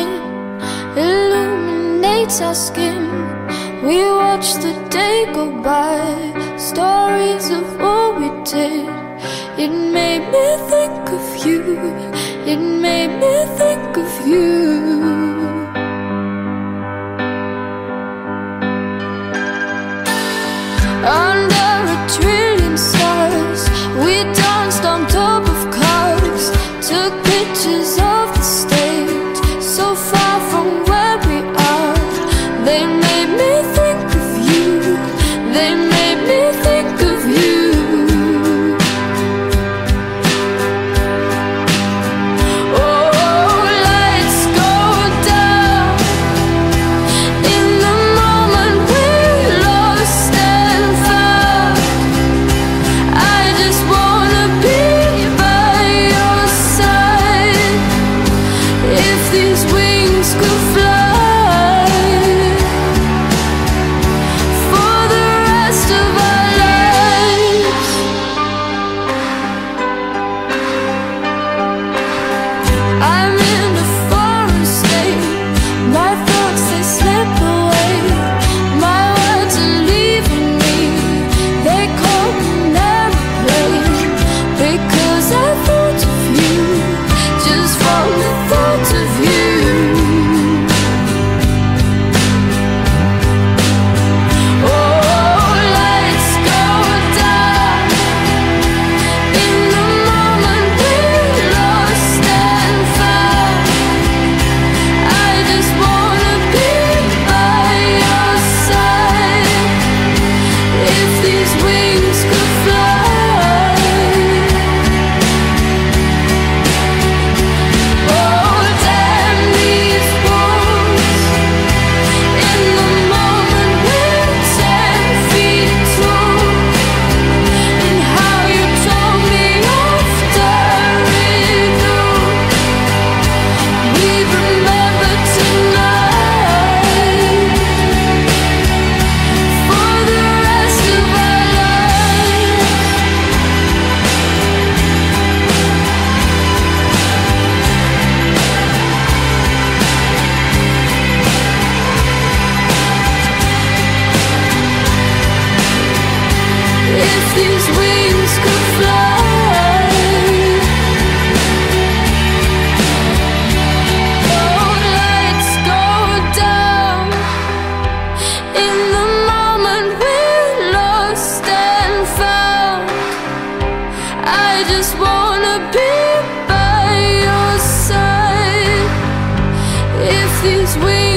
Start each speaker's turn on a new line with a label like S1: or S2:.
S1: in, illuminates our skin. We watch the day go by, stories of what we did. It made me think of you, it made me think of you. these wings